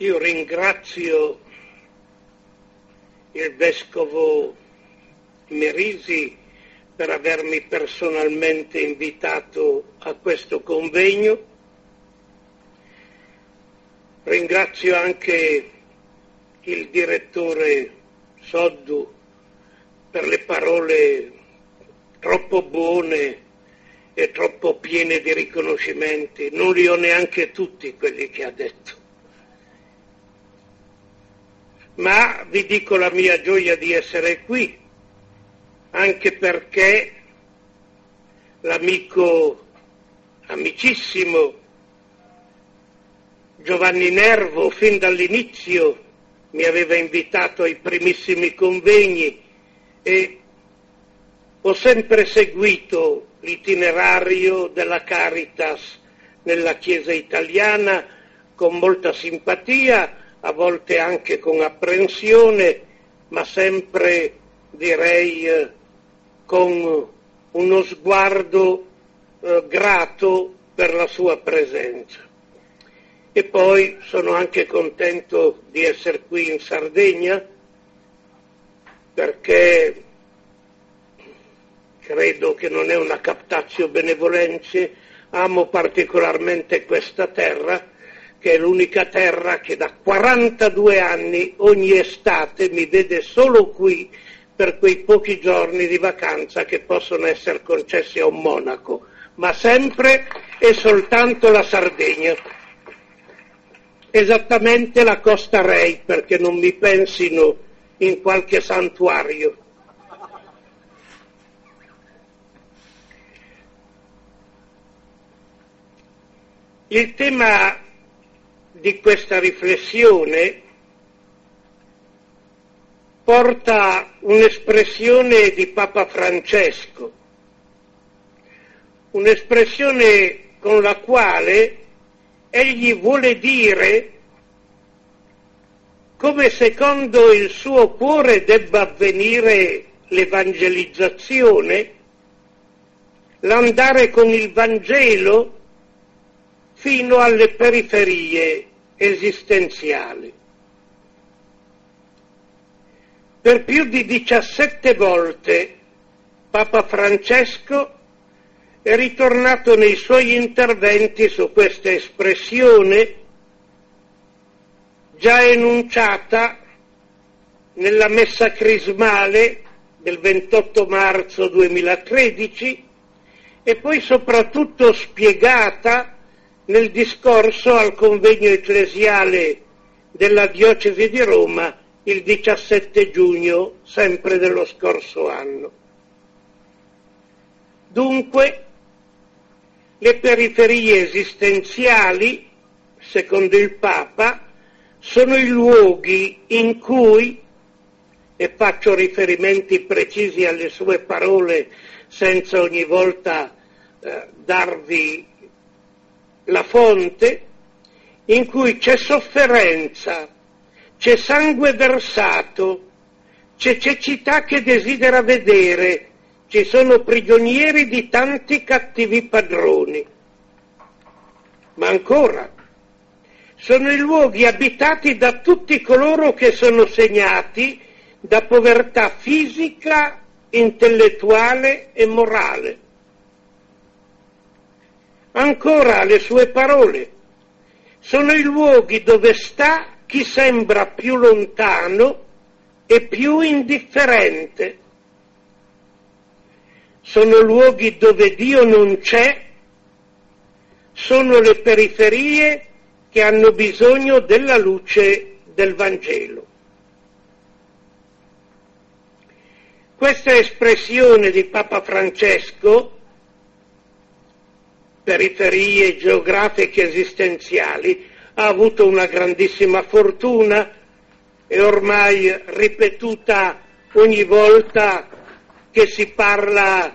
Io ringrazio il vescovo Merisi per avermi personalmente invitato a questo convegno. Ringrazio anche il direttore Soddu per le parole troppo buone e troppo piene di riconoscimenti. Non li ho neanche tutti quelli che ha detto. Ma vi dico la mia gioia di essere qui anche perché l'amico amicissimo Giovanni Nervo fin dall'inizio mi aveva invitato ai primissimi convegni e ho sempre seguito l'itinerario della Caritas nella Chiesa italiana con molta simpatia, a volte anche con apprensione, ma sempre direi eh, con uno sguardo eh, grato per la sua presenza. E poi sono anche contento di essere qui in Sardegna perché credo che non è una captatio benevolenze, amo particolarmente questa terra, che è l'unica terra che da 42 anni ogni estate mi vede solo qui per quei pochi giorni di vacanza che possono essere concessi a un monaco, ma sempre e soltanto la Sardegna. Esattamente la Costa Rei, perché non mi pensino in qualche santuario. Il tema di questa riflessione porta un'espressione di Papa Francesco, un'espressione con la quale egli vuole dire come secondo il suo cuore debba avvenire l'evangelizzazione, l'andare con il Vangelo fino alle periferie esistenziali. Per più di 17 volte Papa Francesco è ritornato nei suoi interventi su questa espressione già enunciata nella messa crismale del 28 marzo 2013 e poi soprattutto spiegata nel discorso al convegno ecclesiale della diocesi di Roma il 17 giugno sempre dello scorso anno. Dunque, le periferie esistenziali, secondo il Papa, sono i luoghi in cui, e faccio riferimenti precisi alle sue parole senza ogni volta eh, darvi la fonte, in cui c'è sofferenza, c'è sangue versato, c'è cecità che desidera vedere, ci sono prigionieri di tanti cattivi padroni. Ma ancora, sono i luoghi abitati da tutti coloro che sono segnati da povertà fisica, intellettuale e morale. Ancora le sue parole, sono i luoghi dove sta chi sembra più lontano e più indifferente. Sono luoghi dove Dio non c'è, sono le periferie che hanno bisogno della luce del Vangelo. Questa espressione di Papa Francesco, periferie geografiche esistenziali, ha avuto una grandissima fortuna e ormai ripetuta ogni volta che si parla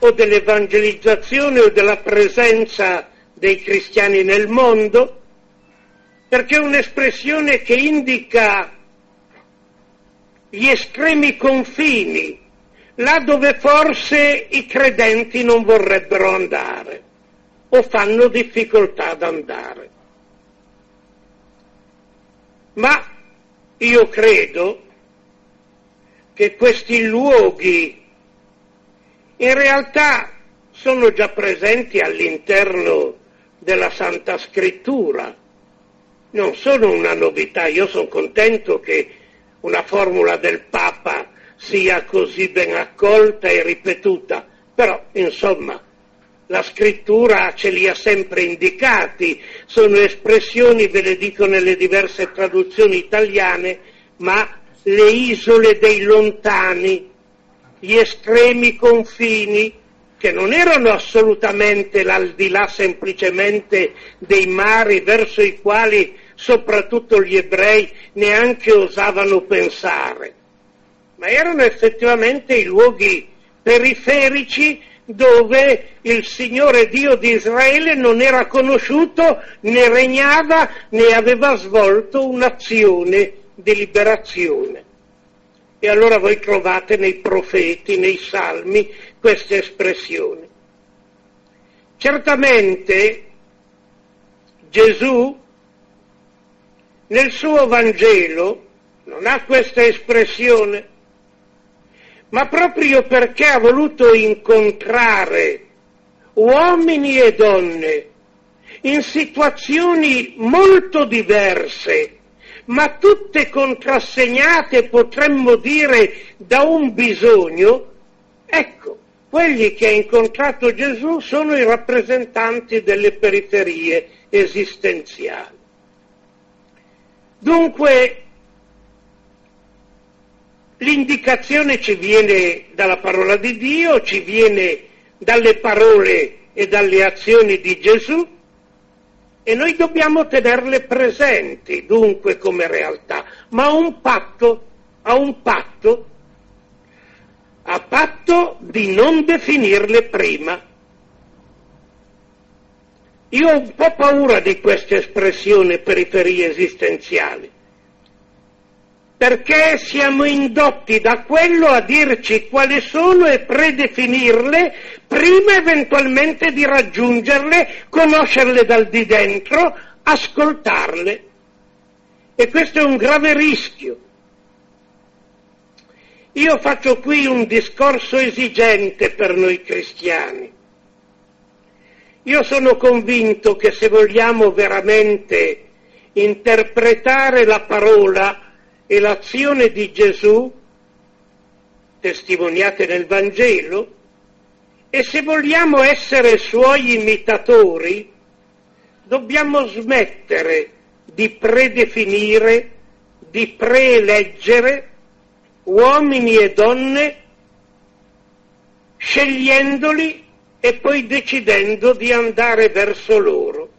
o dell'evangelizzazione o della presenza dei cristiani nel mondo, perché è un'espressione che indica gli estremi confini, là dove forse i credenti non vorrebbero andare o fanno difficoltà ad andare. Ma io credo che questi luoghi in realtà sono già presenti all'interno della Santa Scrittura, non sono una novità, io sono contento che una formula del Papa sia così ben accolta e ripetuta, però insomma la scrittura ce li ha sempre indicati, sono espressioni, ve le dico nelle diverse traduzioni italiane, ma le isole dei lontani, gli estremi confini, che non erano assolutamente l'aldilà semplicemente dei mari verso i quali soprattutto gli ebrei neanche osavano pensare, ma erano effettivamente i luoghi periferici dove il Signore Dio di Israele non era conosciuto, né regnava, né aveva svolto un'azione di liberazione. E allora voi trovate nei profeti, nei salmi, queste espressioni. Certamente Gesù nel suo Vangelo non ha questa espressione, ma proprio perché ha voluto incontrare uomini e donne in situazioni molto diverse, ma tutte contrassegnate, potremmo dire, da un bisogno, ecco, quelli che ha incontrato Gesù sono i rappresentanti delle periferie esistenziali. Dunque, L'indicazione ci viene dalla parola di Dio, ci viene dalle parole e dalle azioni di Gesù e noi dobbiamo tenerle presenti dunque come realtà, ma un patto, a un patto, a patto di non definirle prima. Io ho un po' paura di questa espressione periferie esistenziali perché siamo indotti da quello a dirci quali sono e predefinirle prima eventualmente di raggiungerle, conoscerle dal di dentro, ascoltarle. E questo è un grave rischio. Io faccio qui un discorso esigente per noi cristiani. Io sono convinto che se vogliamo veramente interpretare la parola e l'azione di Gesù, testimoniate nel Vangelo, e se vogliamo essere suoi imitatori, dobbiamo smettere di predefinire, di preeleggere uomini e donne, scegliendoli e poi decidendo di andare verso loro.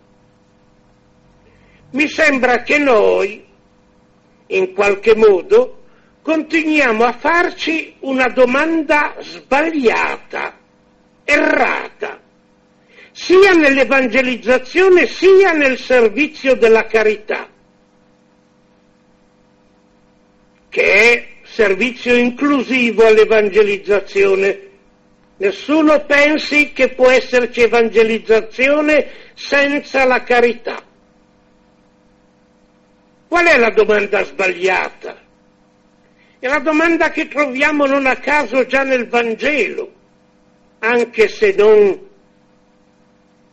Mi sembra che noi, in qualche modo, continuiamo a farci una domanda sbagliata, errata, sia nell'evangelizzazione sia nel servizio della carità, che è servizio inclusivo all'evangelizzazione. Nessuno pensi che può esserci evangelizzazione senza la carità. Qual è la domanda sbagliata? È la domanda che troviamo non a caso già nel Vangelo, anche se non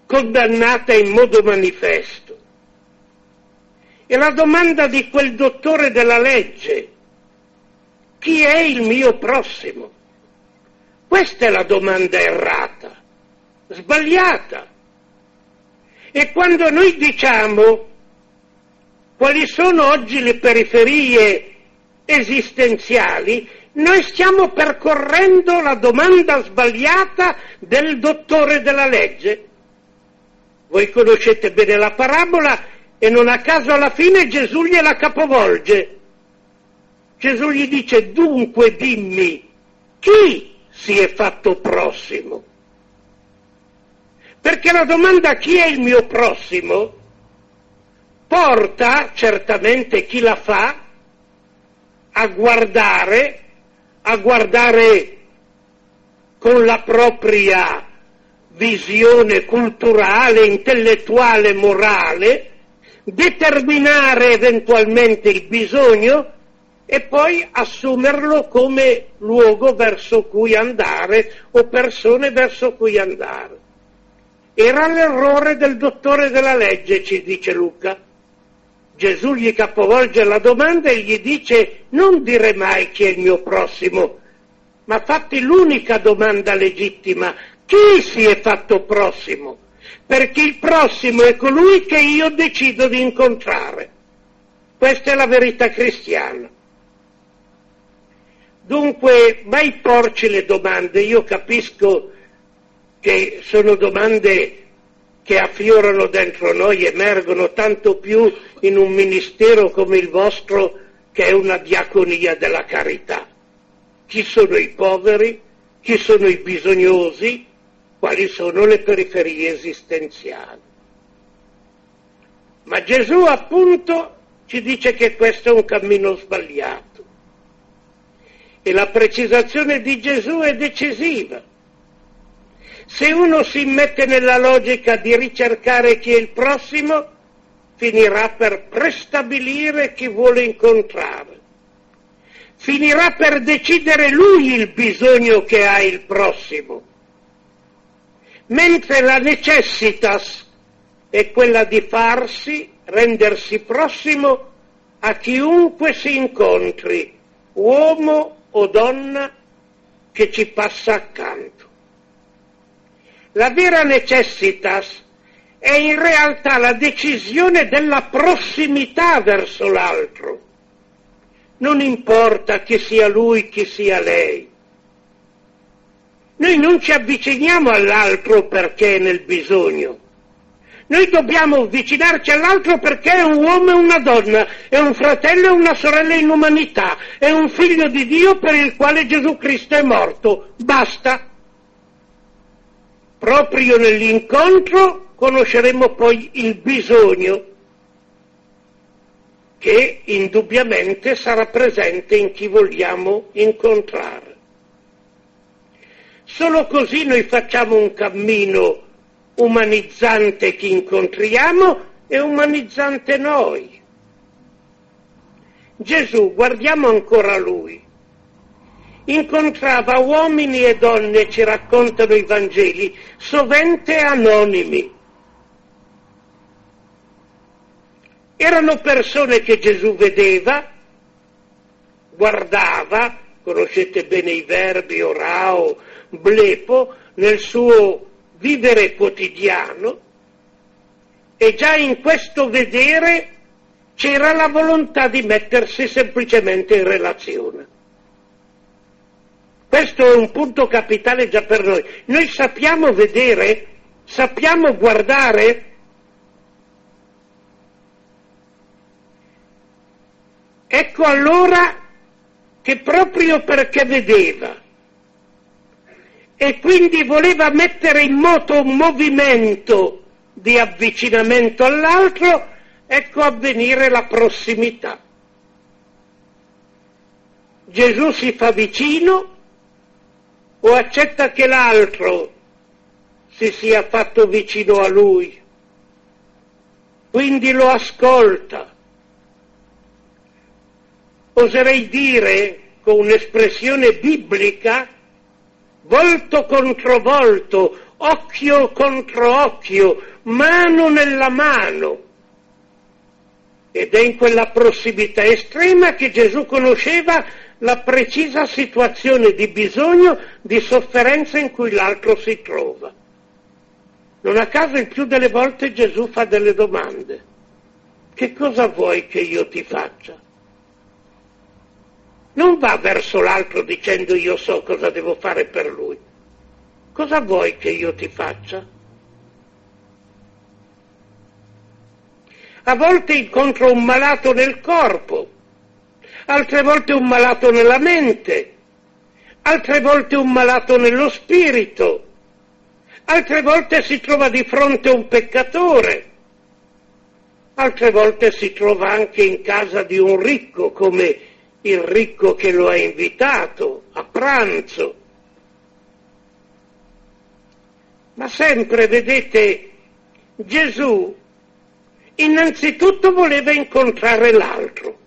condannata in modo manifesto. È la domanda di quel dottore della legge. Chi è il mio prossimo? Questa è la domanda errata, sbagliata. E quando noi diciamo quali sono oggi le periferie esistenziali, noi stiamo percorrendo la domanda sbagliata del dottore della legge. Voi conoscete bene la parabola e non a caso alla fine Gesù gliela capovolge. Gesù gli dice dunque dimmi chi si è fatto prossimo? Perché la domanda chi è il mio prossimo porta certamente chi la fa a guardare, a guardare con la propria visione culturale, intellettuale, morale, determinare eventualmente il bisogno e poi assumerlo come luogo verso cui andare o persone verso cui andare. Era l'errore del dottore della legge, ci dice Luca. Gesù gli capovolge la domanda e gli dice non dire mai chi è il mio prossimo, ma fatti l'unica domanda legittima, chi si è fatto prossimo? Perché il prossimo è colui che io decido di incontrare. Questa è la verità cristiana. Dunque, mai porci le domande, io capisco che sono domande che affiorano dentro noi, emergono tanto più in un ministero come il vostro che è una diaconia della carità. Chi sono i poveri? Chi sono i bisognosi? Quali sono le periferie esistenziali? Ma Gesù appunto ci dice che questo è un cammino sbagliato. E la precisazione di Gesù è decisiva. Se uno si mette nella logica di ricercare chi è il prossimo, finirà per prestabilire chi vuole incontrare. Finirà per decidere lui il bisogno che ha il prossimo. Mentre la necessitas è quella di farsi, rendersi prossimo a chiunque si incontri, uomo o donna che ci passa accanto. La vera necessitas è in realtà la decisione della prossimità verso l'altro. Non importa chi sia lui, chi sia lei. Noi non ci avviciniamo all'altro perché è nel bisogno, noi dobbiamo avvicinarci all'altro perché è un uomo e una donna, è un fratello e una sorella in umanità, è un figlio di Dio per il quale Gesù Cristo è morto. Basta. Proprio nell'incontro conosceremo poi il bisogno che indubbiamente sarà presente in chi vogliamo incontrare. Solo così noi facciamo un cammino umanizzante chi incontriamo e umanizzante noi. Gesù, guardiamo ancora lui, incontrava uomini e donne, ci raccontano i Vangeli, sovente anonimi. Erano persone che Gesù vedeva, guardava, conoscete bene i verbi, orao, blepo, nel suo vivere quotidiano e già in questo vedere c'era la volontà di mettersi semplicemente in relazione. Questo è un punto capitale già per noi. Noi sappiamo vedere, sappiamo guardare. Ecco allora che proprio perché vedeva e quindi voleva mettere in moto un movimento di avvicinamento all'altro, ecco avvenire la prossimità. Gesù si fa vicino o accetta che l'altro si sia fatto vicino a lui, quindi lo ascolta. Oserei dire con un'espressione biblica volto contro volto, occhio contro occhio, mano nella mano. Ed è in quella prossimità estrema che Gesù conosceva la precisa situazione di bisogno, di sofferenza in cui l'altro si trova. Non a caso il più delle volte Gesù fa delle domande. Che cosa vuoi che io ti faccia? non va verso l'altro dicendo io so cosa devo fare per lui. Cosa vuoi che io ti faccia? A volte incontro un malato nel corpo, altre volte un malato nella mente, altre volte un malato nello spirito, altre volte si trova di fronte un peccatore, altre volte si trova anche in casa di un ricco come il ricco che lo ha invitato a pranzo. Ma sempre, vedete, Gesù innanzitutto voleva incontrare l'altro.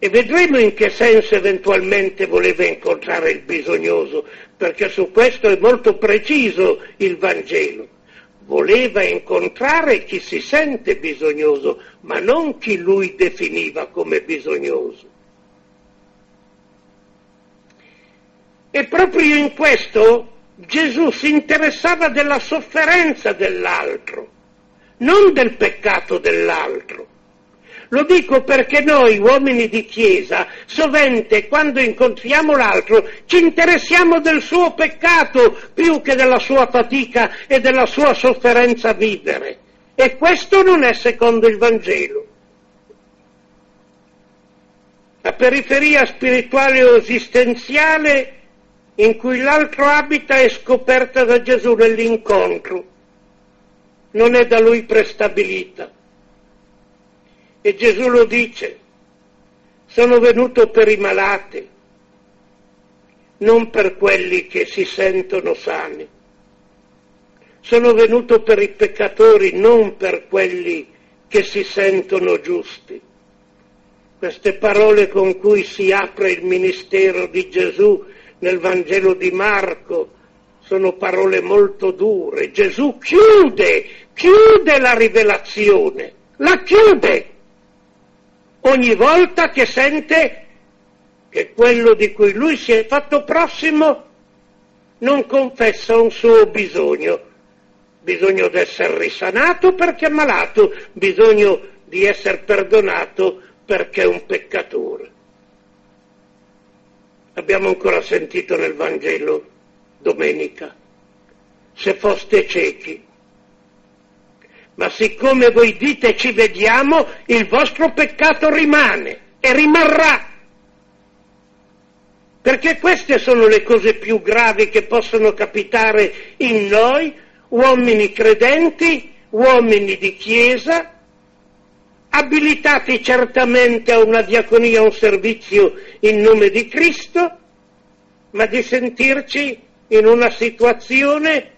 E vedremo in che senso eventualmente voleva incontrare il bisognoso, perché su questo è molto preciso il Vangelo. Voleva incontrare chi si sente bisognoso, ma non chi lui definiva come bisognoso. E proprio in questo Gesù si interessava della sofferenza dell'altro, non del peccato dell'altro. Lo dico perché noi, uomini di Chiesa, sovente quando incontriamo l'altro ci interessiamo del suo peccato più che della sua fatica e della sua sofferenza a vivere. E questo non è secondo il Vangelo. La periferia spirituale o esistenziale in cui l'altro abita è scoperta da Gesù nell'incontro, non è da lui prestabilita. E Gesù lo dice, sono venuto per i malati, non per quelli che si sentono sani. Sono venuto per i peccatori, non per quelli che si sentono giusti. Queste parole con cui si apre il ministero di Gesù nel Vangelo di Marco sono parole molto dure. Gesù chiude, chiude la rivelazione, la chiude ogni volta che sente che quello di cui lui si è fatto prossimo non confessa un suo bisogno, bisogno di essere risanato perché è malato, bisogno di essere perdonato perché è un peccatore. Abbiamo ancora sentito nel Vangelo domenica, se foste ciechi. Ma siccome voi dite ci vediamo, il vostro peccato rimane e rimarrà. Perché queste sono le cose più gravi che possono capitare in noi, uomini credenti, uomini di Chiesa, abilitati certamente a una diaconia, a un servizio in nome di Cristo, ma di sentirci in una situazione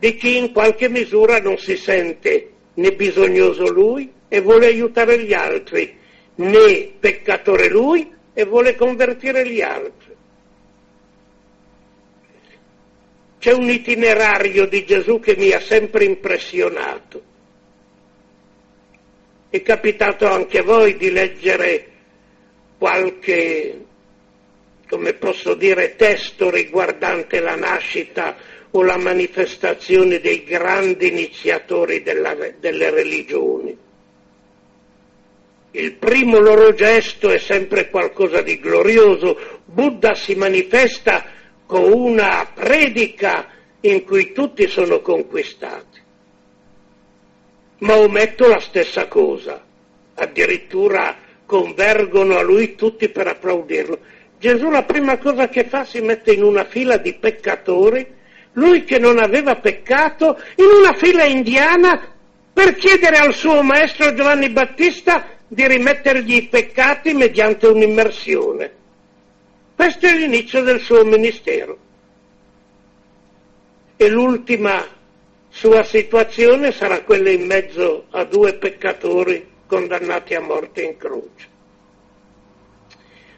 di chi in qualche misura non si sente né bisognoso lui e vuole aiutare gli altri, né peccatore lui e vuole convertire gli altri. C'è un itinerario di Gesù che mi ha sempre impressionato è capitato anche a voi di leggere qualche, come posso dire, testo riguardante la nascita o la manifestazione dei grandi iniziatori della, delle religioni. Il primo loro gesto è sempre qualcosa di glorioso. Buddha si manifesta con una predica in cui tutti sono conquistati. Maometto la stessa cosa, addirittura convergono a lui tutti per applaudirlo. Gesù la prima cosa che fa si mette in una fila di peccatori, lui che non aveva peccato, in una fila indiana per chiedere al suo maestro Giovanni Battista di rimettergli i peccati mediante un'immersione. Questo è l'inizio del suo ministero. E l'ultima sua situazione sarà quella in mezzo a due peccatori condannati a morte in croce.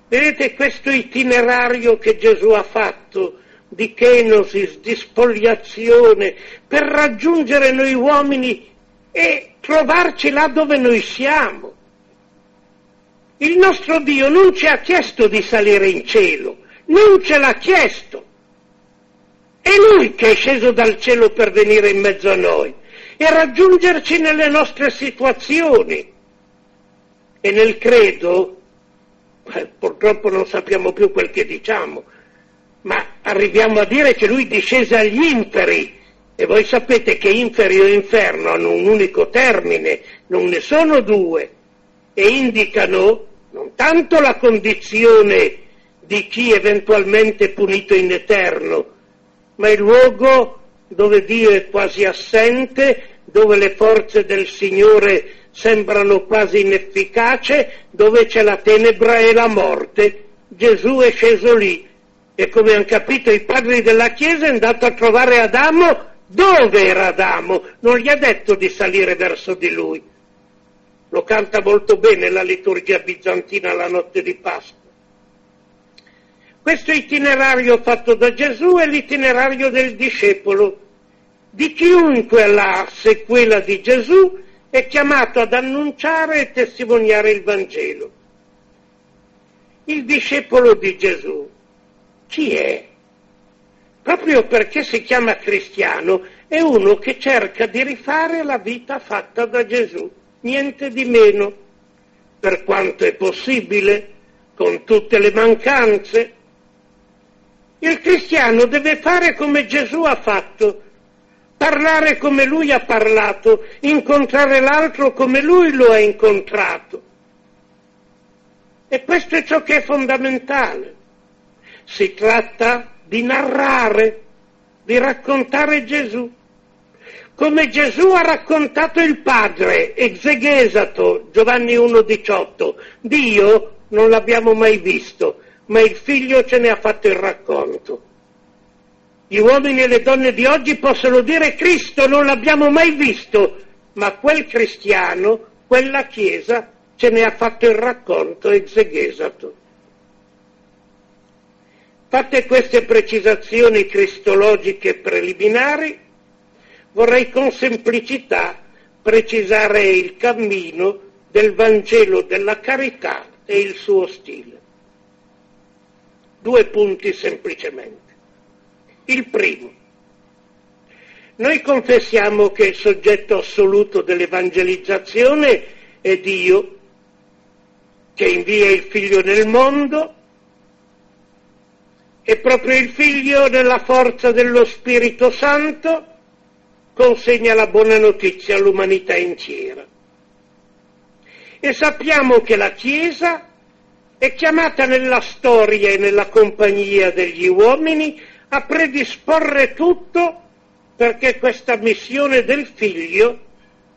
Vedete questo itinerario che Gesù ha fatto di kenosis, di spoliazione, per raggiungere noi uomini e trovarci là dove noi siamo. Il nostro Dio non ci ha chiesto di salire in cielo, non ce l'ha chiesto. È Lui che è sceso dal cielo per venire in mezzo a noi e raggiungerci nelle nostre situazioni. E nel credo, purtroppo non sappiamo più quel che diciamo, ma arriviamo a dire che Lui discese agli inferi. E voi sapete che inferi o inferno hanno un unico termine, non ne sono due, e indicano non tanto la condizione di chi eventualmente è punito in eterno, ma il luogo dove Dio è quasi assente, dove le forze del Signore sembrano quasi inefficaci, dove c'è la tenebra e la morte. Gesù è sceso lì e come hanno capito i padri della Chiesa è andato a trovare Adamo Dove era Adamo? Non gli ha detto di salire verso di lui. Lo canta molto bene la liturgia bizantina la notte di Pasqua. Questo itinerario fatto da Gesù è l'itinerario del discepolo. Di chiunque la sequela di Gesù è chiamato ad annunciare e testimoniare il Vangelo. Il discepolo di Gesù chi è? Proprio perché si chiama cristiano è uno che cerca di rifare la vita fatta da Gesù, niente di meno, per quanto è possibile, con tutte le mancanze. Il cristiano deve fare come Gesù ha fatto, parlare come lui ha parlato, incontrare l'altro come lui lo ha incontrato. E questo è ciò che è fondamentale. Si tratta di narrare, di raccontare Gesù. Come Gesù ha raccontato il Padre, exegesato, Giovanni 1,18. Dio non l'abbiamo mai visto, ma il Figlio ce ne ha fatto il racconto. Gli uomini e le donne di oggi possono dire Cristo non l'abbiamo mai visto, ma quel cristiano, quella Chiesa, ce ne ha fatto il racconto exegesato. Fatte queste precisazioni cristologiche preliminari, vorrei con semplicità precisare il cammino del Vangelo della carità e il suo stile. Due punti semplicemente. Il primo, noi confessiamo che il soggetto assoluto dell'evangelizzazione è Dio, che invia il figlio nel mondo e proprio il figlio, nella forza dello Spirito Santo, consegna la buona notizia all'umanità intera. E sappiamo che la Chiesa è chiamata nella storia e nella compagnia degli uomini a predisporre tutto perché questa missione del figlio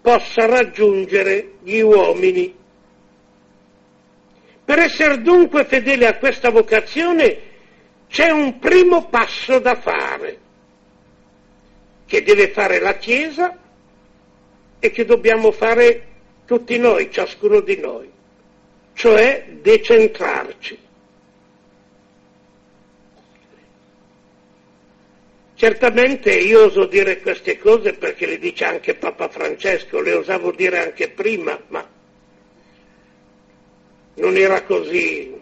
possa raggiungere gli uomini. Per essere dunque fedele a questa vocazione c'è un primo passo da fare, che deve fare la Chiesa e che dobbiamo fare tutti noi, ciascuno di noi, cioè decentrarci. Certamente io oso dire queste cose perché le dice anche Papa Francesco, le osavo dire anche prima, ma non era così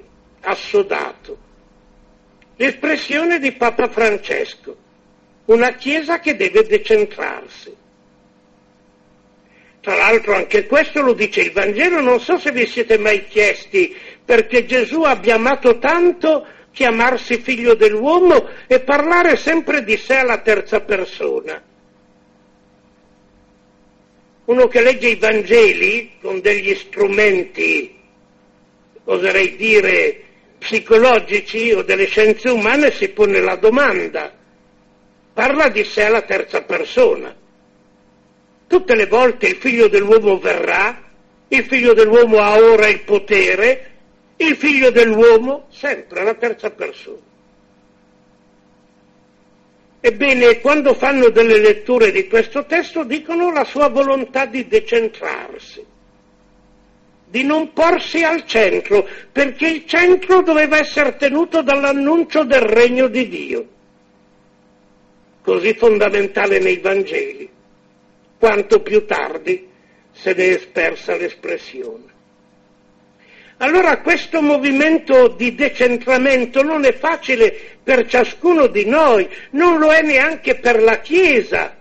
assodato. L'espressione di Papa Francesco, una Chiesa che deve decentrarsi. Tra l'altro anche questo lo dice il Vangelo, non so se vi siete mai chiesti perché Gesù abbia amato tanto chiamarsi figlio dell'uomo e parlare sempre di sé alla terza persona. Uno che legge i Vangeli con degli strumenti, oserei dire, psicologici o delle scienze umane si pone la domanda, parla di sé alla terza persona. Tutte le volte il figlio dell'uomo verrà, il figlio dell'uomo ha ora il potere, il figlio dell'uomo sempre alla terza persona. Ebbene, quando fanno delle letture di questo testo dicono la sua volontà di decentrarsi di non porsi al centro, perché il centro doveva essere tenuto dall'annuncio del regno di Dio, così fondamentale nei Vangeli, quanto più tardi se ne è spersa l'espressione. Allora questo movimento di decentramento non è facile per ciascuno di noi, non lo è neanche per la Chiesa,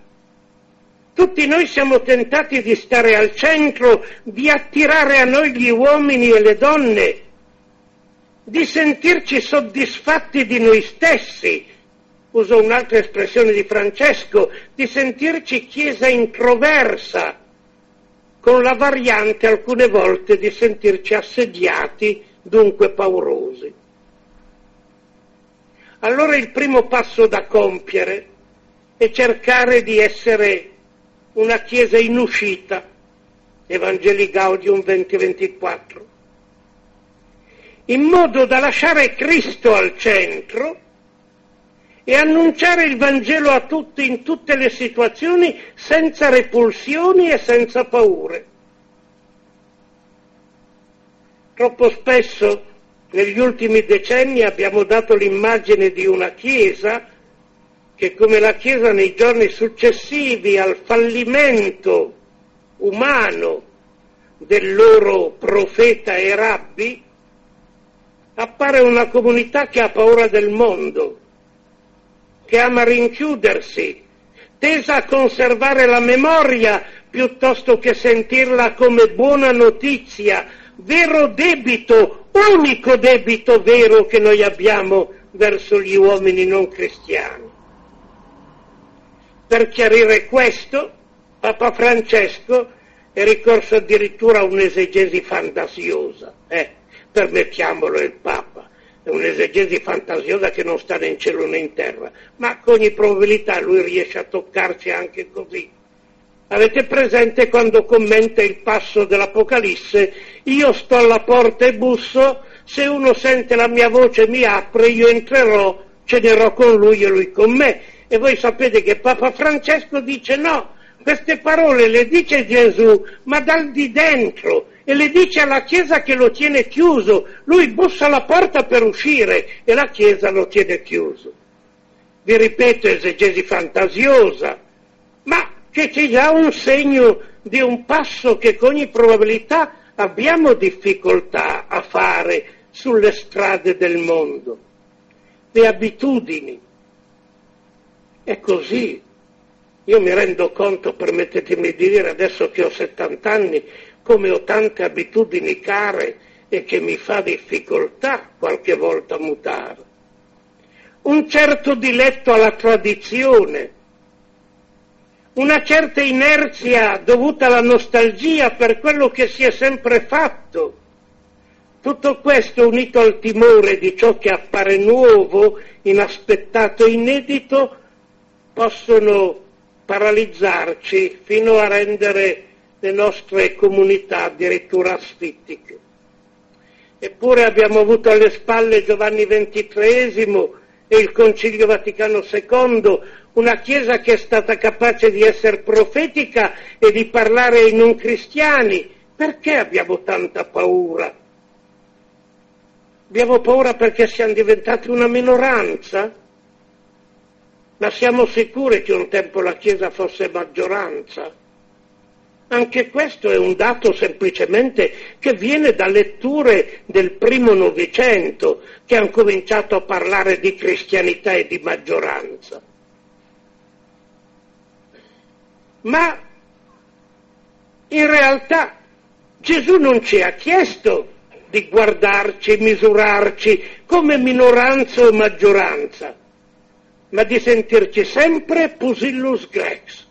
tutti noi siamo tentati di stare al centro, di attirare a noi gli uomini e le donne, di sentirci soddisfatti di noi stessi, uso un'altra espressione di Francesco, di sentirci chiesa introversa, con la variante alcune volte di sentirci assediati, dunque paurosi. Allora il primo passo da compiere è cercare di essere una chiesa in uscita, Evangeli Gaudium 2024, in modo da lasciare Cristo al centro e annunciare il Vangelo a tutti in tutte le situazioni senza repulsioni e senza paure. Troppo spesso negli ultimi decenni abbiamo dato l'immagine di una Chiesa che come la Chiesa nei giorni successivi al fallimento umano del loro profeta e rabbi, appare una comunità che ha paura del mondo, che ama rinchiudersi, tesa a conservare la memoria piuttosto che sentirla come buona notizia, vero debito, unico debito vero che noi abbiamo verso gli uomini non cristiani. Per chiarire questo, Papa Francesco è ricorso addirittura a un'esegesi fantasiosa, eh, permettiamolo il Papa, è un'esegesi fantasiosa che non sta né in cielo né in terra, ma con ogni probabilità lui riesce a toccarci anche così. Avete presente quando commenta il passo dell'Apocalisse? Io sto alla porta e busso, se uno sente la mia voce mi apre, io entrerò, cenerò con lui e lui con me. E voi sapete che Papa Francesco dice no, queste parole le dice Gesù, ma dal di dentro, e le dice alla Chiesa che lo tiene chiuso. Lui bussa alla porta per uscire e la Chiesa lo tiene chiuso. Vi ripeto, esegesi fantasiosa, ma che c'è già un segno di un passo che con ogni probabilità abbiamo difficoltà a fare sulle strade del mondo. Le abitudini. È così, io mi rendo conto, permettetemi di dire, adesso che ho 70 anni, come ho tante abitudini care e che mi fa difficoltà qualche volta mutare. Un certo diletto alla tradizione, una certa inerzia dovuta alla nostalgia per quello che si è sempre fatto. Tutto questo unito al timore di ciò che appare nuovo, inaspettato, inedito, possono paralizzarci fino a rendere le nostre comunità addirittura asfittiche. Eppure abbiamo avuto alle spalle Giovanni XXIII e il Concilio Vaticano II, una Chiesa che è stata capace di essere profetica e di parlare ai non cristiani. Perché abbiamo tanta paura? Abbiamo paura perché siamo diventati una minoranza? Ma siamo sicuri che un tempo la Chiesa fosse maggioranza? Anche questo è un dato semplicemente che viene da letture del primo Novecento, che hanno cominciato a parlare di cristianità e di maggioranza. Ma in realtà Gesù non ci ha chiesto di guardarci, misurarci come minoranza o maggioranza ma di sentirci sempre pusillus grex.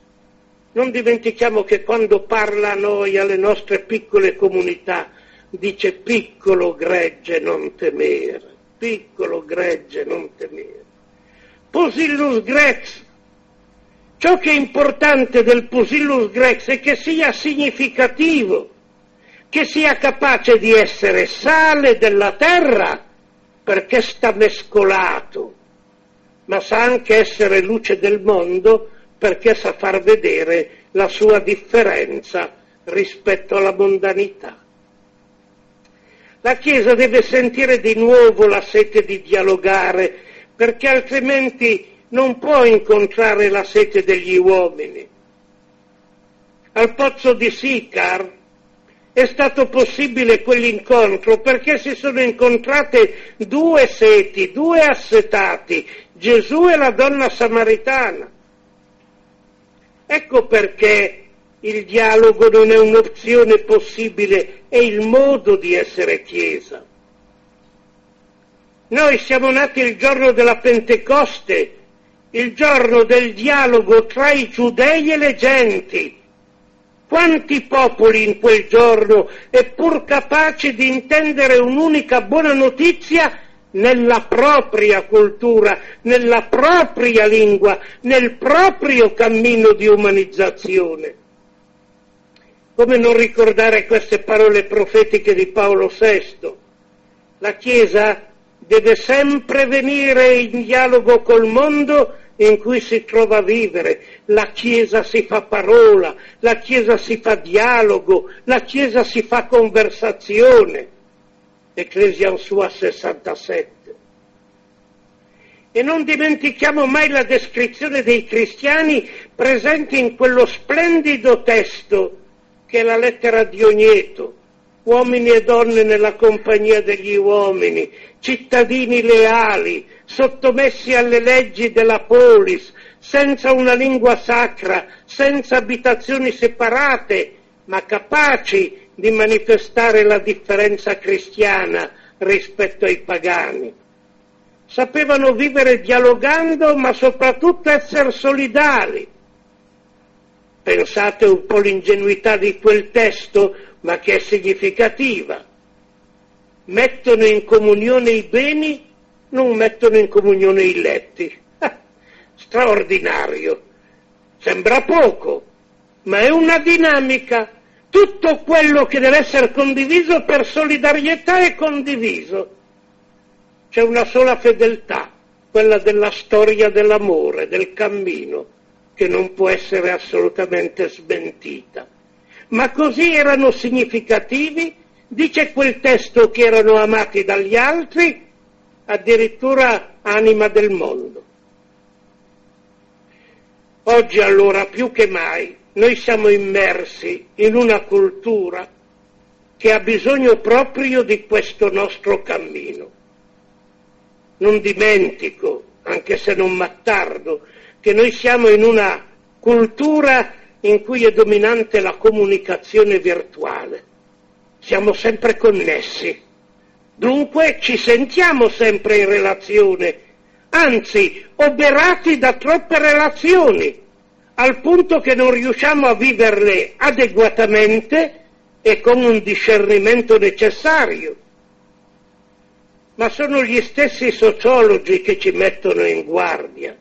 Non dimentichiamo che quando parla a noi, alle nostre piccole comunità, dice piccolo gregge non temere, piccolo gregge non temere. Pusillus grex. Ciò che è importante del pusillus grex è che sia significativo, che sia capace di essere sale della terra perché sta mescolato ma sa anche essere luce del mondo perché sa far vedere la sua differenza rispetto alla mondanità. La Chiesa deve sentire di nuovo la sete di dialogare, perché altrimenti non può incontrare la sete degli uomini. Al pozzo di Sicar è stato possibile quell'incontro perché si sono incontrate due seti, due assetati, Gesù e la donna samaritana. Ecco perché il dialogo non è un'opzione possibile, è il modo di essere Chiesa. Noi siamo nati il giorno della Pentecoste, il giorno del dialogo tra i giudei e le genti. Quanti popoli in quel giorno, eppur capaci di intendere un'unica buona notizia, nella propria cultura, nella propria lingua, nel proprio cammino di umanizzazione. Come non ricordare queste parole profetiche di Paolo VI? La Chiesa deve sempre venire in dialogo col mondo in cui si trova a vivere. La Chiesa si fa parola, la Chiesa si fa dialogo, la Chiesa si fa conversazione. Ecclesia Sua 67. E non dimentichiamo mai la descrizione dei cristiani presenti in quello splendido testo che è la lettera di Ogneto, uomini e donne nella compagnia degli uomini, cittadini leali, sottomessi alle leggi della polis, senza una lingua sacra, senza abitazioni separate, ma capaci di manifestare la differenza cristiana rispetto ai pagani sapevano vivere dialogando, ma soprattutto essere solidali. Pensate un po' l'ingenuità di quel testo, ma che è significativa. Mettono in comunione i beni, non mettono in comunione i letti. Ah, straordinario. Sembra poco, ma è una dinamica. Tutto quello che deve essere condiviso per solidarietà è condiviso c'è una sola fedeltà, quella della storia dell'amore, del cammino, che non può essere assolutamente smentita. Ma così erano significativi, dice quel testo che erano amati dagli altri, addirittura anima del mondo. Oggi allora più che mai noi siamo immersi in una cultura che ha bisogno proprio di questo nostro cammino non dimentico, anche se non mattardo, che noi siamo in una cultura in cui è dominante la comunicazione virtuale. Siamo sempre connessi. Dunque ci sentiamo sempre in relazione, anzi oberati da troppe relazioni, al punto che non riusciamo a viverle adeguatamente e con un discernimento necessario ma sono gli stessi sociologi che ci mettono in guardia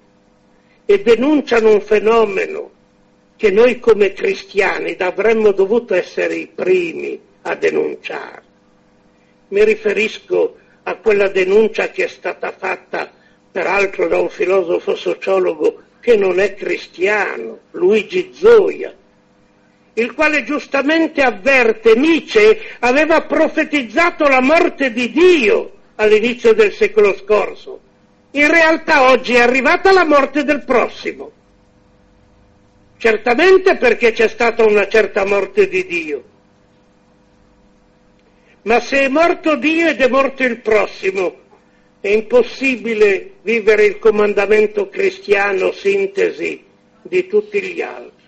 e denunciano un fenomeno che noi come cristiani avremmo dovuto essere i primi a denunciare. Mi riferisco a quella denuncia che è stata fatta peraltro da un filosofo sociologo che non è cristiano, Luigi Zoia, il quale giustamente avverte Nietzsche aveva profetizzato la morte di Dio all'inizio del secolo scorso. In realtà oggi è arrivata la morte del prossimo. Certamente perché c'è stata una certa morte di Dio. Ma se è morto Dio ed è morto il prossimo, è impossibile vivere il comandamento cristiano sintesi di tutti gli altri.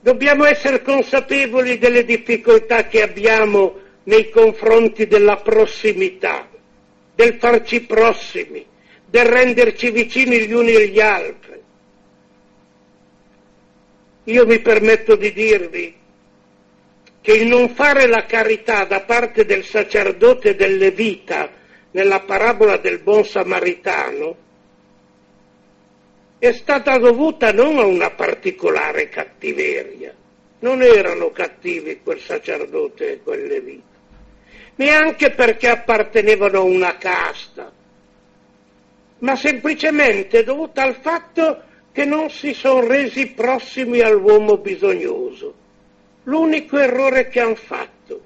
Dobbiamo essere consapevoli delle difficoltà che abbiamo nei confronti della prossimità, del farci prossimi, del renderci vicini gli uni agli altri. Io mi permetto di dirvi che il non fare la carità da parte del sacerdote delle vita nella parabola del buon samaritano è stata dovuta non a una particolare cattiveria, non erano cattivi quel sacerdote e quel levita, neanche perché appartenevano a una casta, ma semplicemente dovuta al fatto che non si sono resi prossimi all'uomo bisognoso. L'unico errore che hanno fatto.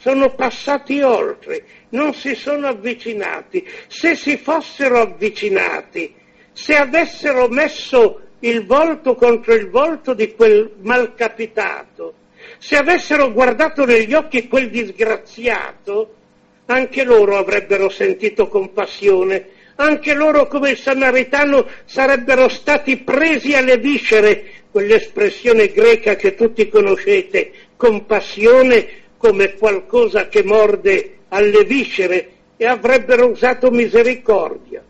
Sono passati oltre, non si sono avvicinati. Se si fossero avvicinati, se avessero messo il volto contro il volto di quel malcapitato, se avessero guardato negli occhi quel disgraziato, anche loro avrebbero sentito compassione, anche loro come il samaritano sarebbero stati presi alle viscere, quell'espressione greca che tutti conoscete, compassione come qualcosa che morde alle viscere e avrebbero usato misericordia.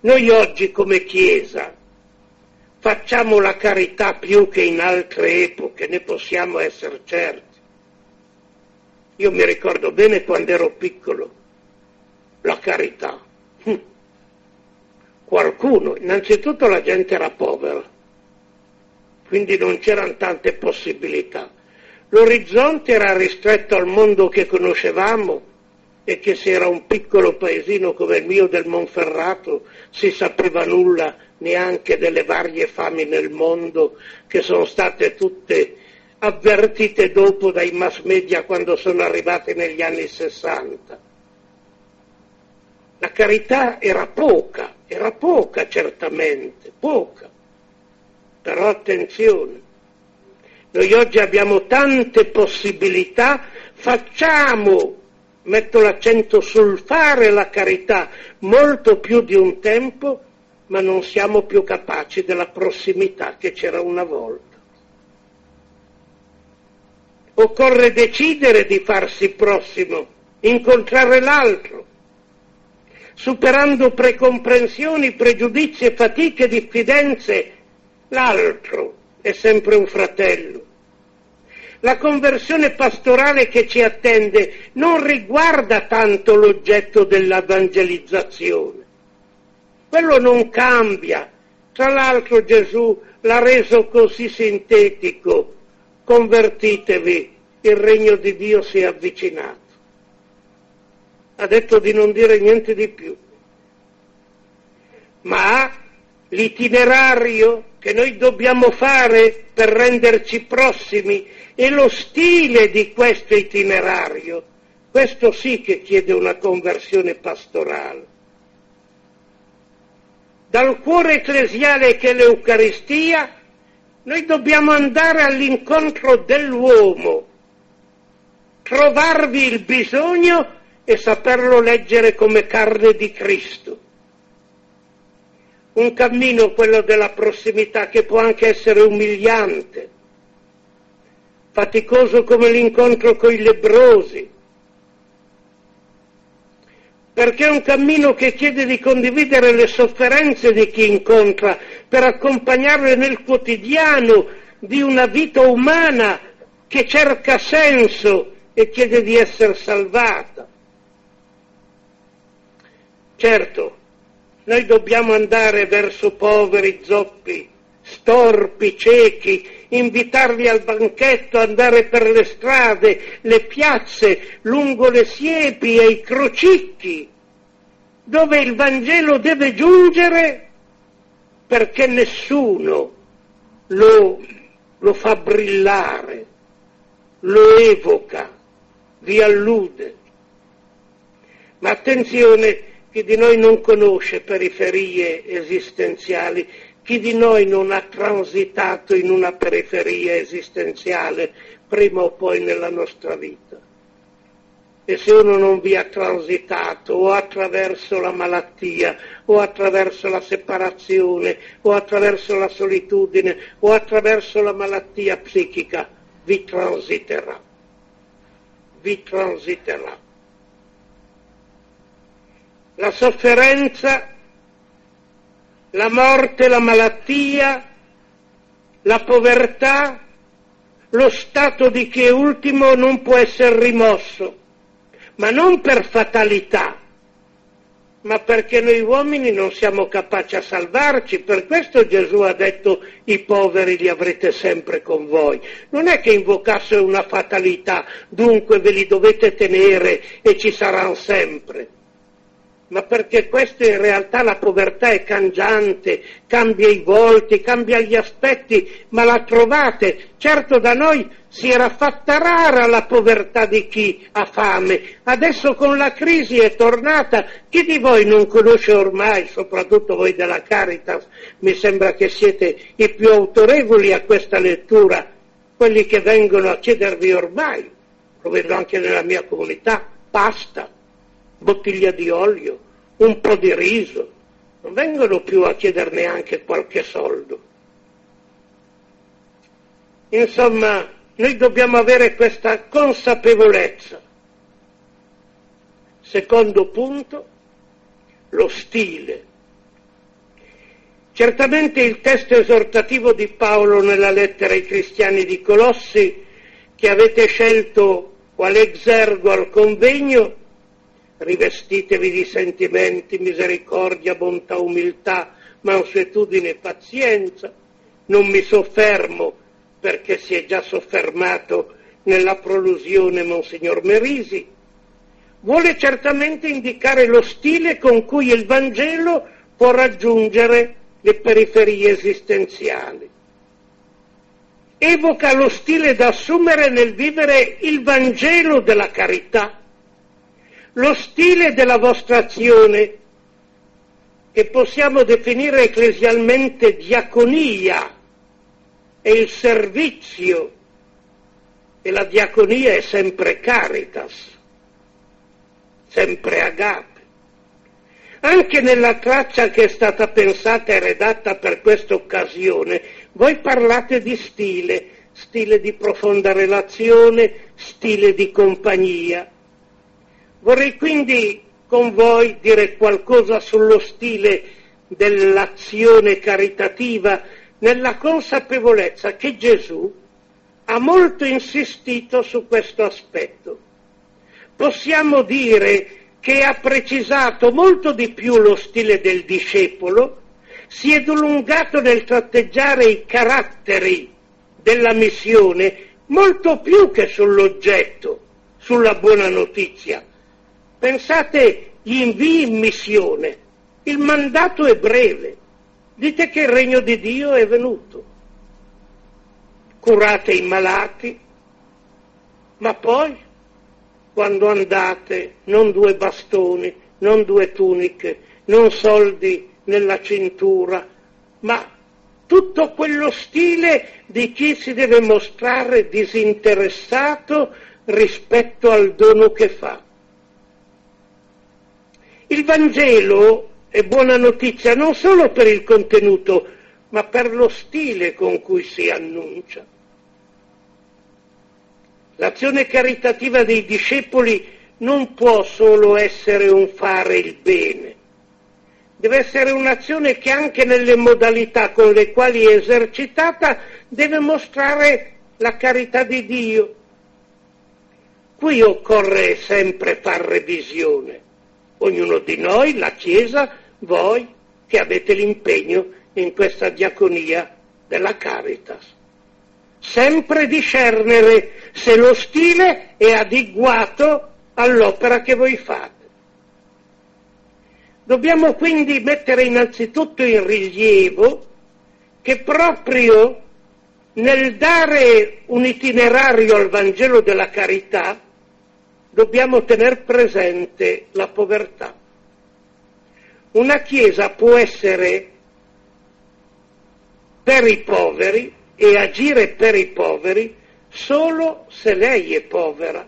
Noi oggi come Chiesa facciamo la carità più che in altre epoche, ne possiamo essere certi. Io mi ricordo bene quando ero piccolo, la carità. Hm. Qualcuno, innanzitutto la gente era povera, quindi non c'erano tante possibilità. L'orizzonte era ristretto al mondo che conoscevamo e che se era un piccolo paesino come il mio del Monferrato si sapeva nulla neanche delle varie fami nel mondo che sono state tutte avvertite dopo dai mass media quando sono arrivate negli anni 60. La carità era poca, era poca certamente, poca. Però attenzione, noi oggi abbiamo tante possibilità, facciamo, metto l'accento sul fare la carità, molto più di un tempo, ma non siamo più capaci della prossimità che c'era una volta. Occorre decidere di farsi prossimo, incontrare l'altro, superando precomprensioni, pregiudizi fatiche, diffidenze, l'altro è sempre un fratello. La conversione pastorale che ci attende non riguarda tanto l'oggetto dell'evangelizzazione. Quello non cambia. Tra l'altro Gesù l'ha reso così sintetico convertitevi, il regno di Dio si è avvicinato. Ha detto di non dire niente di più. Ma l'itinerario che noi dobbiamo fare per renderci prossimi e lo stile di questo itinerario, questo sì che chiede una conversione pastorale. Dal cuore ecclesiale che è l'Eucaristia, noi dobbiamo andare all'incontro dell'uomo, trovarvi il bisogno e saperlo leggere come carne di Cristo. Un cammino, quello della prossimità, che può anche essere umiliante, faticoso come l'incontro con i lebrosi, perché è un cammino che chiede di condividere le sofferenze di chi incontra, per accompagnarle nel quotidiano di una vita umana che cerca senso e chiede di essere salvata. Certo, noi dobbiamo andare verso poveri, zoppi, storpi, ciechi, invitarli al banchetto, andare per le strade, le piazze, lungo le siepi e i crocicchi, dove il Vangelo deve giungere perché nessuno lo, lo fa brillare, lo evoca, vi allude. Ma attenzione, chi di noi non conosce periferie esistenziali, chi di noi non ha transitato in una periferia esistenziale prima o poi nella nostra vita? E se uno non vi ha transitato o attraverso la malattia o attraverso la separazione o attraverso la solitudine o attraverso la malattia psichica, vi transiterà. Vi transiterà. La sofferenza la morte, la malattia, la povertà, lo stato di che ultimo non può essere rimosso, ma non per fatalità, ma perché noi uomini non siamo capaci a salvarci. Per questo Gesù ha detto i poveri li avrete sempre con voi. Non è che invocasse una fatalità, dunque ve li dovete tenere e ci saranno sempre ma perché questa in realtà la povertà è cangiante, cambia i volti, cambia gli aspetti, ma la trovate. Certo da noi si era fatta rara la povertà di chi ha fame, adesso con la crisi è tornata. Chi di voi non conosce ormai, soprattutto voi della Caritas, mi sembra che siete i più autorevoli a questa lettura, quelli che vengono a chiedervi ormai, lo vedo anche nella mia comunità, pasta bottiglia di olio, un po' di riso, non vengono più a chiedere neanche qualche soldo. Insomma, noi dobbiamo avere questa consapevolezza. Secondo punto, lo stile. Certamente il testo esortativo di Paolo nella lettera ai cristiani di Colossi, che avete scelto quale exergo al convegno, rivestitevi di sentimenti, misericordia, bontà, umiltà, mansuetudine e pazienza. Non mi soffermo perché si è già soffermato nella prolusione Monsignor Merisi. vuole certamente indicare lo stile con cui il Vangelo può raggiungere le periferie esistenziali. Evoca lo stile da assumere nel vivere il Vangelo della carità, lo stile della vostra azione, che possiamo definire ecclesialmente diaconia, è il servizio e la diaconia è sempre caritas, sempre agape. Anche nella traccia che è stata pensata e redatta per questa occasione, voi parlate di stile, stile di profonda relazione, stile di compagnia. Vorrei quindi con voi dire qualcosa sullo stile dell'azione caritativa nella consapevolezza che Gesù ha molto insistito su questo aspetto. Possiamo dire che ha precisato molto di più lo stile del discepolo, si è dilungato nel tratteggiare i caratteri della missione molto più che sull'oggetto, sulla buona notizia. Pensate gli invii in missione, il mandato è breve, dite che il regno di Dio è venuto. Curate i malati, ma poi quando andate non due bastoni, non due tuniche, non soldi nella cintura, ma tutto quello stile di chi si deve mostrare disinteressato rispetto al dono che fa. Il Vangelo è buona notizia non solo per il contenuto, ma per lo stile con cui si annuncia. L'azione caritativa dei discepoli non può solo essere un fare il bene, deve essere un'azione che anche nelle modalità con le quali è esercitata deve mostrare la carità di Dio. Qui occorre sempre far revisione. Ognuno di noi, la Chiesa, voi che avete l'impegno in questa diaconia della Caritas sempre discernere se lo stile è adeguato all'opera che voi fate. Dobbiamo quindi mettere innanzitutto in rilievo che proprio nel dare un itinerario al Vangelo della carità dobbiamo tener presente la povertà. Una Chiesa può essere per i poveri e agire per i poveri solo se lei è povera.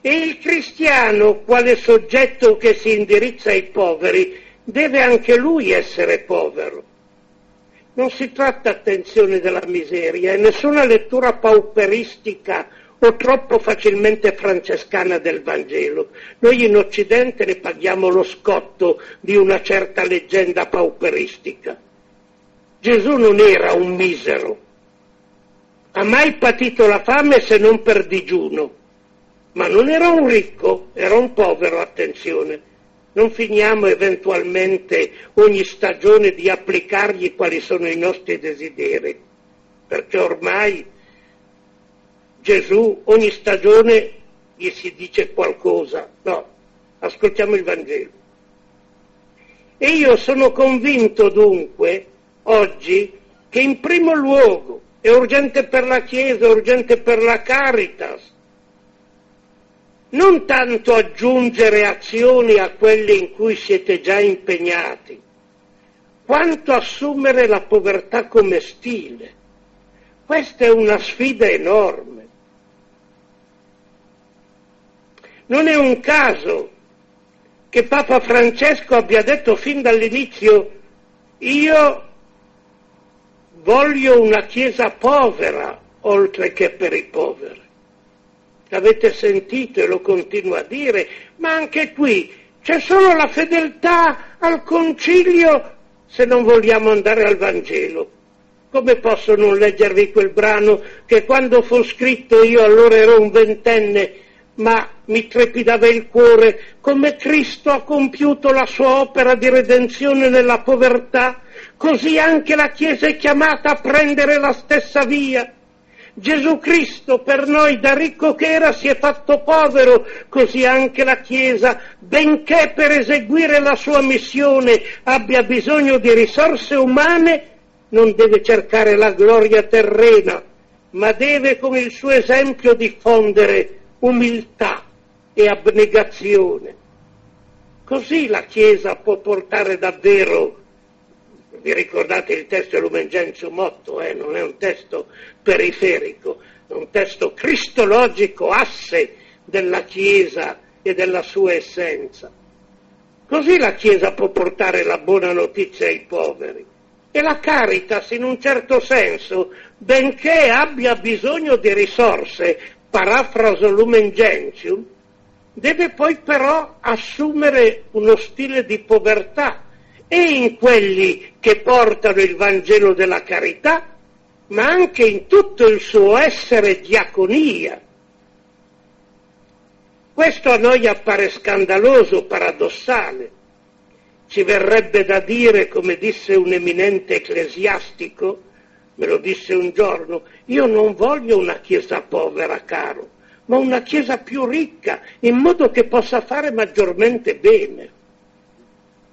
E il cristiano, quale soggetto che si indirizza ai poveri, deve anche lui essere povero. Non si tratta, attenzione, della miseria e nessuna lettura pauperistica o troppo facilmente francescana del Vangelo. Noi in Occidente ne paghiamo lo scotto di una certa leggenda pauperistica. Gesù non era un misero, ha mai patito la fame se non per digiuno, ma non era un ricco, era un povero, attenzione. Non finiamo eventualmente ogni stagione di applicargli quali sono i nostri desideri, perché ormai Gesù ogni stagione gli si dice qualcosa. No, ascoltiamo il Vangelo. E io sono convinto dunque oggi che in primo luogo è urgente per la Chiesa, è urgente per la Caritas, non tanto aggiungere azioni a quelle in cui siete già impegnati, quanto assumere la povertà come stile. Questa è una sfida enorme. Non è un caso che Papa Francesco abbia detto fin dall'inizio io voglio una Chiesa povera oltre che per i poveri. L'avete sentito e lo continuo a dire, ma anche qui c'è solo la fedeltà al concilio se non vogliamo andare al Vangelo. Come posso non leggervi quel brano che quando fu scritto io allora ero un ventenne, ma mi trepidava il cuore come Cristo ha compiuto la sua opera di redenzione nella povertà così anche la Chiesa è chiamata a prendere la stessa via. Gesù Cristo per noi da ricco che era si è fatto povero, così anche la Chiesa, benché per eseguire la sua missione abbia bisogno di risorse umane, non deve cercare la gloria terrena, ma deve con il suo esempio diffondere umiltà e abnegazione. Così la Chiesa può portare davvero vi ricordate il testo Lumen Gentium 8, eh? non è un testo periferico, è un testo cristologico, asse della Chiesa e della sua essenza. Così la Chiesa può portare la buona notizia ai poveri. E la Caritas, in un certo senso, benché abbia bisogno di risorse, parafraso Lumen Gentium, deve poi però assumere uno stile di povertà e in quelli che portano il Vangelo della carità, ma anche in tutto il suo essere diaconia. Questo a noi appare scandaloso, paradossale. Ci verrebbe da dire, come disse un eminente ecclesiastico, me lo disse un giorno, io non voglio una chiesa povera, caro, ma una chiesa più ricca, in modo che possa fare maggiormente bene.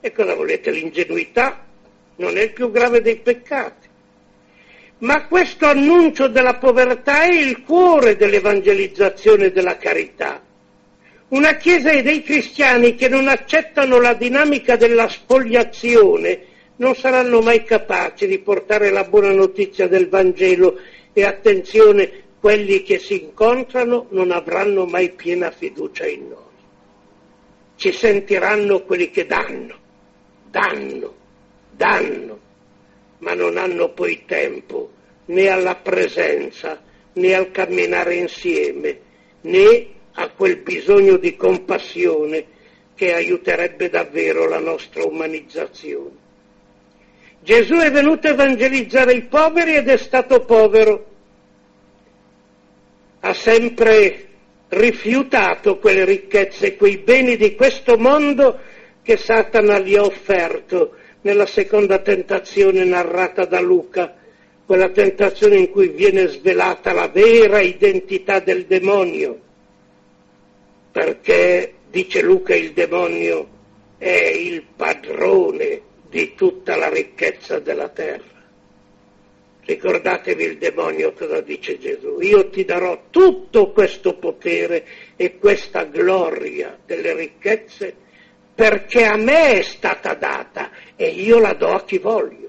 E cosa volete? L'ingenuità non è il più grave dei peccati. Ma questo annuncio della povertà è il cuore dell'evangelizzazione della carità. Una Chiesa e dei cristiani che non accettano la dinamica della spogliazione non saranno mai capaci di portare la buona notizia del Vangelo e attenzione, quelli che si incontrano non avranno mai piena fiducia in noi. Ci sentiranno quelli che danno, danno, danno, ma non hanno poi tempo né alla presenza, né al camminare insieme, né a quel bisogno di compassione che aiuterebbe davvero la nostra umanizzazione. Gesù è venuto a evangelizzare i poveri ed è stato povero. Ha sempre rifiutato quelle ricchezze, quei beni di questo mondo che Satana gli ha offerto nella seconda tentazione narrata da Luca, quella tentazione in cui viene svelata la vera identità del demonio, perché, dice Luca, il demonio è il padrone di tutta la ricchezza della terra. Ricordatevi il demonio cosa dice Gesù. Io ti darò tutto questo potere e questa gloria delle ricchezze perché a me è stata data e io la do a chi voglio.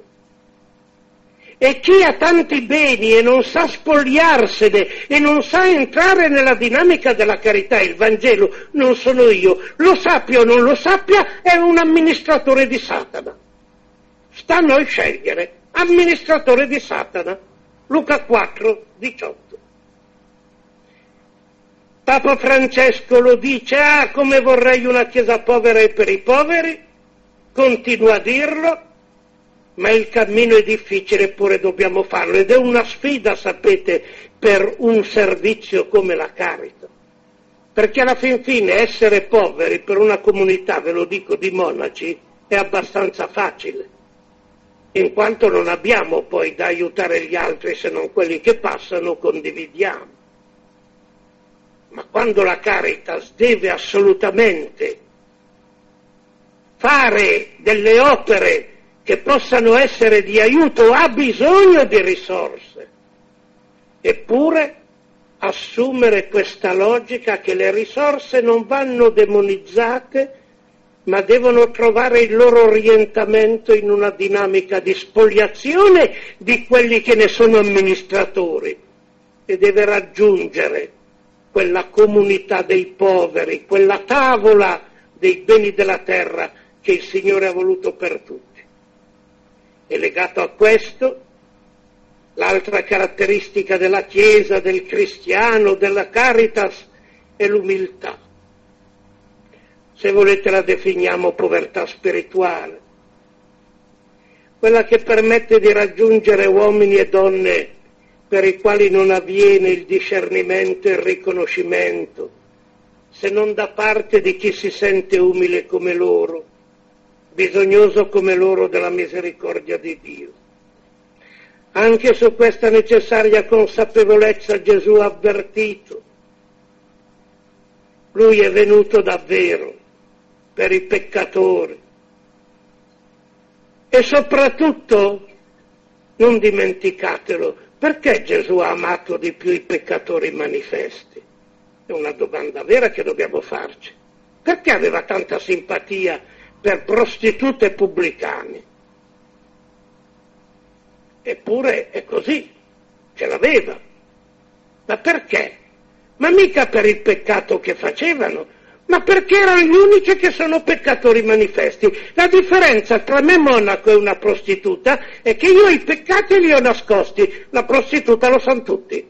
E chi ha tanti beni e non sa spogliarsene e non sa entrare nella dinamica della carità, il Vangelo non sono io, lo sappia o non lo sappia, è un amministratore di Satana. Sta a noi scegliere, amministratore di Satana. Luca 4, 18. Papa Francesco lo dice, ah come vorrei una Chiesa povera e per i poveri, continua a dirlo, ma il cammino è difficile eppure dobbiamo farlo ed è una sfida, sapete, per un servizio come la Carita. Perché alla fin fine essere poveri per una comunità, ve lo dico, di monaci, è abbastanza facile, in quanto non abbiamo poi da aiutare gli altri se non quelli che passano, condividiamo ma quando la Caritas deve assolutamente fare delle opere che possano essere di aiuto, ha bisogno di risorse. Eppure assumere questa logica che le risorse non vanno demonizzate, ma devono trovare il loro orientamento in una dinamica di spoliazione di quelli che ne sono amministratori e deve raggiungere quella comunità dei poveri, quella tavola dei beni della terra che il Signore ha voluto per tutti. E legato a questo, l'altra caratteristica della Chiesa, del cristiano, della Caritas, è l'umiltà. Se volete la definiamo povertà spirituale, quella che permette di raggiungere uomini e donne per i quali non avviene il discernimento e il riconoscimento, se non da parte di chi si sente umile come loro, bisognoso come loro della misericordia di Dio. Anche su questa necessaria consapevolezza Gesù ha avvertito. Lui è venuto davvero per i peccatori. E soprattutto, non dimenticatelo, perché Gesù ha amato di più i peccatori manifesti? È una domanda vera che dobbiamo farci. Perché aveva tanta simpatia per prostitute e pubblicani? Eppure è così, ce l'aveva. Ma perché? Ma mica per il peccato che facevano, ma perché erano gli unici che sono peccatori manifesti. La differenza tra me monaco e una prostituta è che io i peccati li ho nascosti, la prostituta lo sanno tutti.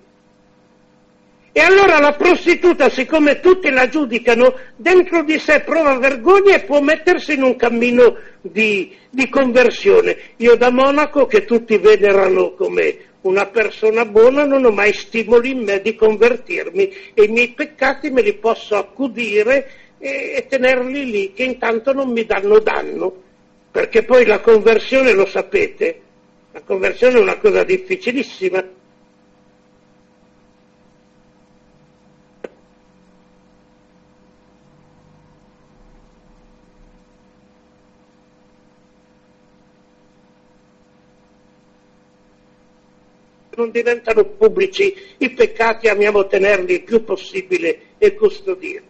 E allora la prostituta, siccome tutti la giudicano, dentro di sé prova vergogna e può mettersi in un cammino di, di conversione. Io da monaco, che tutti venerano come una persona buona, non ho mai stimoli in me di convertirmi e i miei peccati me li posso accudire e, e tenerli lì, che intanto non mi danno danno. Perché poi la conversione, lo sapete, la conversione è una cosa difficilissima non diventano pubblici i peccati, amiamo tenerli il più possibile e custodirli.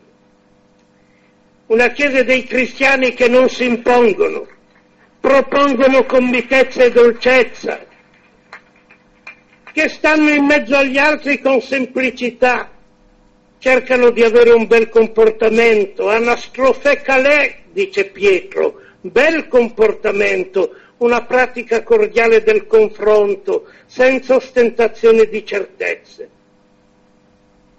Una Chiesa dei cristiani che non si impongono, propongono con mitezza e dolcezza, che stanno in mezzo agli altri con semplicità, cercano di avere un bel comportamento, anastrofe calè, dice Pietro, bel comportamento, una pratica cordiale del confronto, senza ostentazione di certezze.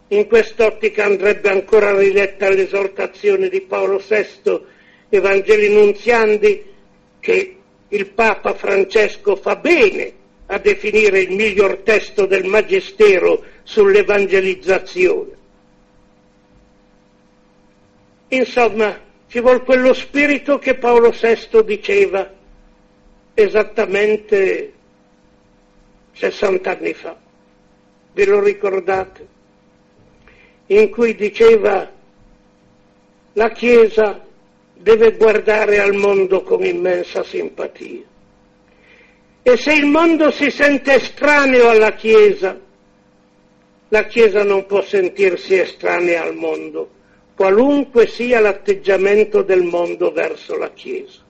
In quest'ottica andrebbe ancora riletta l'esortazione di Paolo VI, Evangeli Nunziandi, che il Papa Francesco fa bene a definire il miglior testo del Magistero sull'evangelizzazione. Insomma, ci vuole quello spirito che Paolo VI diceva esattamente 60 anni fa, ve lo ricordate? In cui diceva la Chiesa deve guardare al mondo con immensa simpatia. E se il mondo si sente estraneo alla Chiesa, la Chiesa non può sentirsi estranea al mondo, qualunque sia l'atteggiamento del mondo verso la Chiesa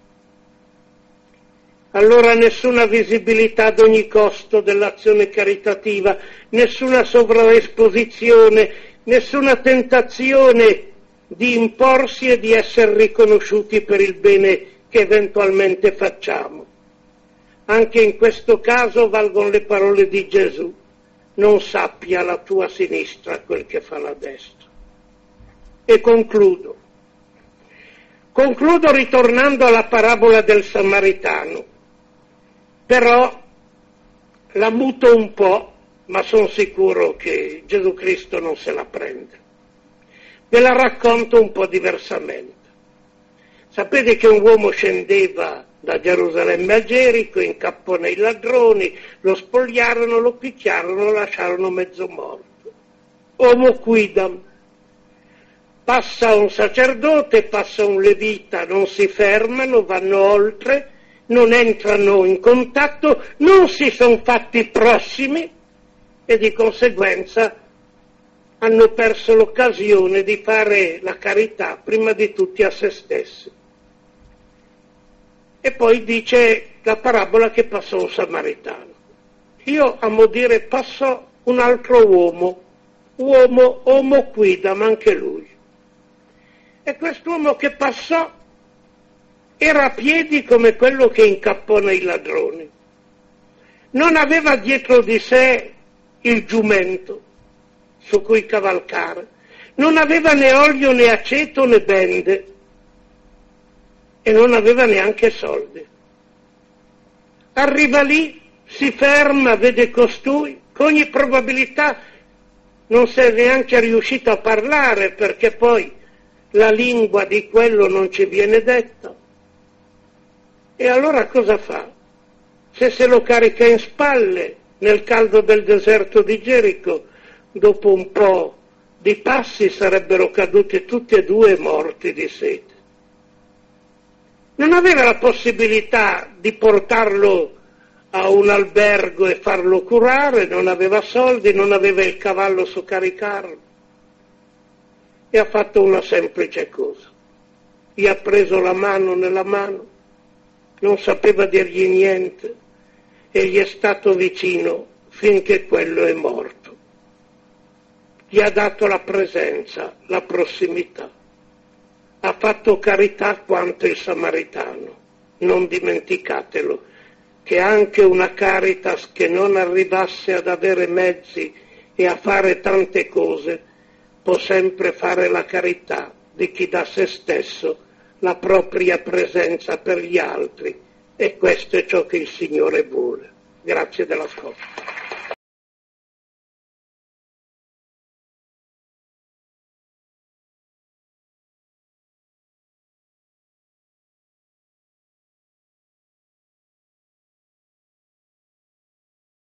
allora nessuna visibilità ad ogni costo dell'azione caritativa, nessuna sovraesposizione, nessuna tentazione di imporsi e di essere riconosciuti per il bene che eventualmente facciamo. Anche in questo caso valgono le parole di Gesù, non sappia la tua sinistra quel che fa la destra. E concludo. Concludo ritornando alla parabola del Samaritano però la muto un po', ma sono sicuro che Gesù Cristo non se la prende. Ve la racconto un po' diversamente. Sapete che un uomo scendeva da Gerusalemme a Gerico, incappò nei ladroni, lo spogliarono, lo picchiarono, lo lasciarono mezzo morto. Homo quidam. Passa un sacerdote, passa un levita, non si fermano, vanno oltre, non entrano in contatto, non si sono fatti prossimi e di conseguenza hanno perso l'occasione di fare la carità prima di tutti a se stessi. E poi dice la parabola che passò un samaritano. Io amo dire passò un altro uomo, uomo homo quidam anche lui. E quest'uomo che passò era a piedi come quello che incappò nei ladroni. Non aveva dietro di sé il giumento su cui cavalcare, non aveva né olio né aceto né bende e non aveva neanche soldi. Arriva lì, si ferma, vede costui, con ogni probabilità non si è neanche riuscito a parlare perché poi la lingua di quello non ci viene detta. E allora cosa fa? se se lo carica in spalle nel caldo del deserto di Gerico, dopo un po' di passi sarebbero caduti tutti e due morti di sete. Non aveva la possibilità di portarlo a un albergo e farlo curare, non aveva soldi, non aveva il cavallo su caricarlo. E ha fatto una semplice cosa. Gli ha preso la mano nella mano, non sapeva dirgli niente e gli è stato vicino finché quello è morto. Gli ha dato la presenza, la prossimità. Ha fatto carità quanto il samaritano. Non dimenticatelo che anche una caritas che non arrivasse ad avere mezzi e a fare tante cose può sempre fare la carità di chi dà se stesso la propria presenza per gli altri e questo è ciò che il Signore vuole. Grazie dell'ascolto.